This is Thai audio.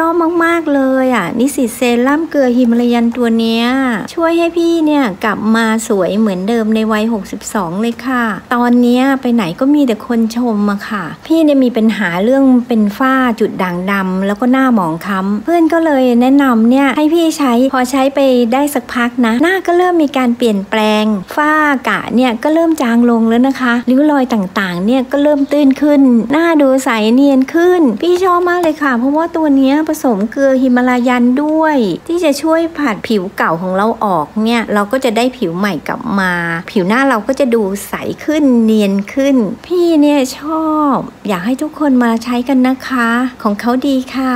ชอบมาก ๆ เลยอะ นิสิตเซรั่มเกลือฮิมาลายันตัวเนี้ย ช่วยให้พี่เนี่ย กลับมาสวยเหมือนเดิมในวัย 62 เลยค่ะ ตอนนี้ไปไหนก็มีแต่คนชมอะค่ะ พี่เนี่ยมีปัญหาเรื่องเป็นฝ้าจุดด่างดำแล้วก็หน้าหมองคล้ำเพื่อนก็เลยแนะนำเนี่ย ให้พี่ใช้พอใช้ไปได้สักพักนะ หน้าก็เริ่มมีการเปลี่ยนแปลง ฝ้ากะเนี่ยก็เริ่มจางลงแล้วนะคะริ้วรอยต่างๆ เนี่ยก็เริ่มตื้นขึ้น หน้าดูใสเนียนขึ้น พี่ชอบมากเลยค่ะ เพราะว่าตัวเนี้ยผสมเกลือฮิมาลายันด้วย ที่จะช่วยผัดผิวเก่าของเราออกเนี่ยเราก็จะได้ผิวใหม่กลับมา ผิวหน้าเราก็จะดูใสขึ้นเนียนขึ้น พี่เนี่ยชอบ อยากให้ทุกคนมาใช้กันนะคะ ของเขาดีค่ะ